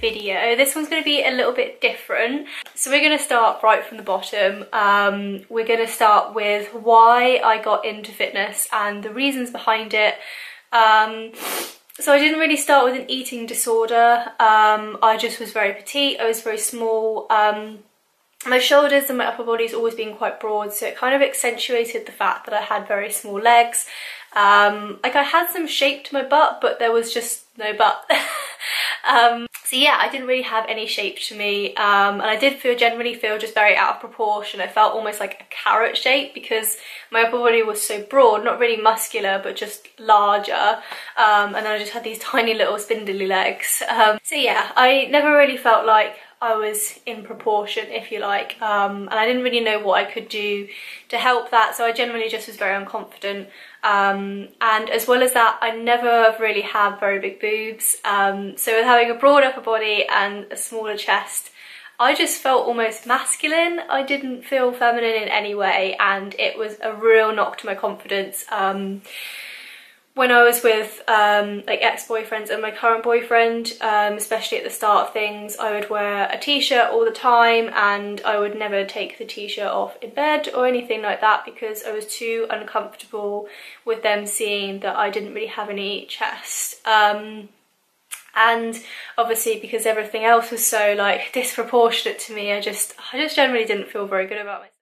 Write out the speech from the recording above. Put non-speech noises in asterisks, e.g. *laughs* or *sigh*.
video. This one's going to be a little bit different. So we're going to start right from the bottom. Um, we're going to start with why I got into fitness and the reasons behind it. Um, so I didn't really start with an eating disorder. Um, I just was very petite. I was very small. Um, my shoulders and my upper body's always been quite broad, so it kind of accentuated the fact that I had very small legs. Um, like I had some shape to my butt, but there was just no butt. *laughs* um, so yeah, I didn't really have any shape to me, um, and I did feel generally feel just very out of proportion. I felt almost like a carrot shape because my upper body was so broad, not really muscular, but just larger, um, and then I just had these tiny little spindly legs. Um, so yeah, I never really felt like I was in proportion, if you like, um, and I didn't really know what I could do to help that, so I generally just was very unconfident. Um, and as well as that, I never really had very big boobs, um, so with having a broad upper body and a smaller chest, I just felt almost masculine. I didn't feel feminine in any way, and it was a real knock to my confidence. When I was with um, like ex-boyfriends and my current boyfriend, um, especially at the start of things, I would wear a t-shirt all the time and I would never take the t-shirt off in bed or anything like that because I was too uncomfortable with them seeing that I didn't really have any chest. Um, and obviously because everything else was so like *laughs* disproportionate to me, I just I just generally didn't feel very good about myself.